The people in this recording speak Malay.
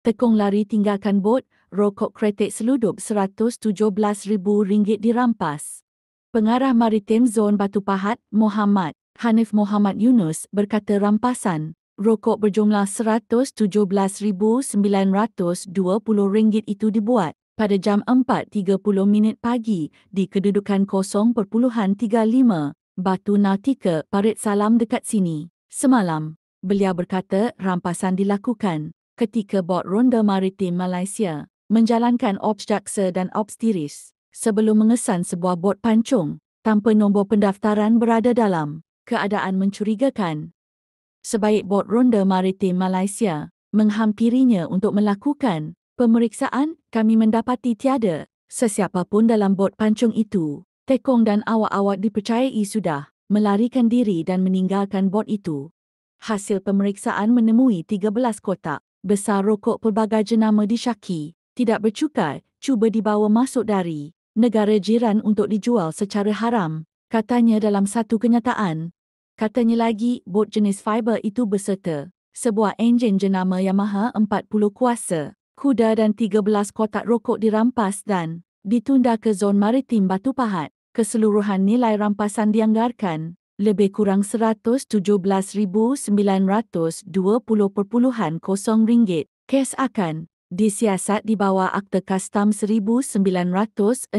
Tekong lari tinggalkan bot, rokok kretek seludup RM117,000 dirampas. Pengarah Maritim Zon Batu Pahat, Muhammad Hanif Muhammad Yunus berkata rampasan rokok berjumlah RM117,920 itu dibuat pada jam 4.30 minit pagi di kedudukan 0.35 Batu Nautika Parit Salam dekat sini. Semalam, beliau berkata rampasan dilakukan ketika bot ronda maritim Malaysia menjalankan ops jaksa dan ops tiris sebelum mengesan sebuah bot pancung tanpa nombor pendaftaran berada dalam keadaan mencurigakan. Sebaik bot ronda maritim Malaysia menghampirinya untuk melakukan pemeriksaan, kami mendapati tiada sesiapa pun dalam bot pancung itu. Tekong dan awak-awak dipercayai sudah melarikan diri dan meninggalkan bot itu. Hasil pemeriksaan menemui 13 kotak besar rokok pelbagai jenama disyaki tidak bercukai cuba dibawa masuk dari negara jiran untuk dijual secara haram, katanya dalam satu kenyataan. Katanya lagi, bot jenis fiber itu berserta sebuah enjin jenama Yamaha 40 kuasa, kuda dan 13 kotak rokok dirampas dan ditunda ke zon maritim Batu Pahat keseluruhan nilai rampasan dianggarkan lebih kurang RM117,920.00 kes akan disiasat di bawah Akta Kastam 1967.